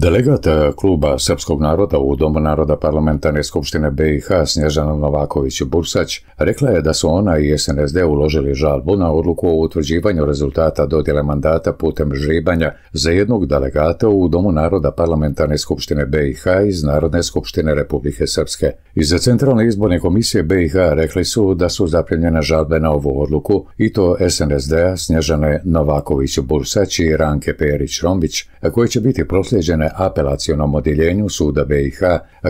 Delegat kluba Srpskog naroda u Domu naroda parlamentarne skupštine BiH Snježana Novaković-Bursać rekla je da su ona i SNSD uložili žalbu na odluku o utvrđivanju rezultata dodjele mandata putem žribanja za jednog delegata u Domu naroda parlamentarne skupštine BiH iz Narodne skupštine Republike Srpske. Iz Centralne izborne komisije BiH rekli su da su zaprimljene žalbe na ovu odluku i to SNSD-a Snježane Novaković-Bursać i Ranke Perić-Rombić, koji će biti prosljeđene apelacionom odjeljenju suda BiH,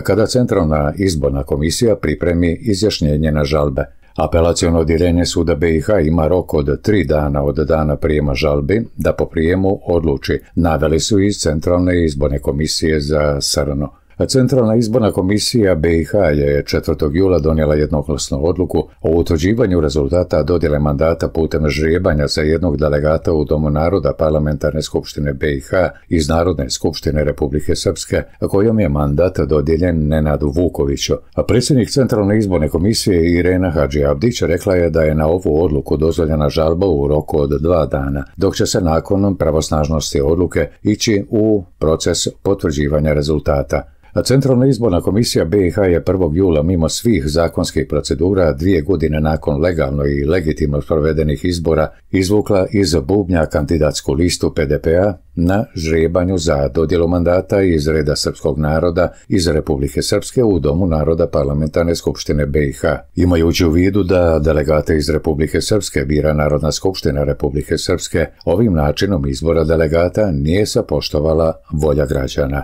kada Centralna izborna komisija pripremi izjašnjenje na žalbe. Apelaciono odjeljenje suda BiH ima rok od tri dana od dana prijema žalbi da po prijemu odluči, naveli su iz Centralne izborne komisije za Srno. Centralna izborna komisija BiH je 4. jula donijela jednoglasnu odluku o utvrđivanju rezultata dodjele mandata putem žrijebanja za jednog delegata u Domu naroda Parlamentarne skupštine BiH iz Narodne skupštine Republike Srpske, kojom je mandat dodijeljen Nenadu Vukoviću. A predsjednik Centralne izborne komisije Irena Hadži Abdić rekla je da je na ovu odluku dozvoljena žalba u roku od dva dana, dok će se nakon pravosnažnosti odluke ići u proces potvrđivanja rezultata. Centralna izborna komisija BiH je 1. jula mimo svih zakonskih procedura dvije godine nakon legalno i legitimno provedenih izbora izvukla iz bubnja kandidatsku listu PDP-a na žrebanju za dodjelu mandata iz reda srpskog naroda iz Republike Srpske u Domu naroda parlamentarne skupštine BiH. Imajući u vidu da delegate iz Republike Srpske bira Narodna skupština Republike Srpske, ovim načinom izbora delegata nije se poštovala volja građana.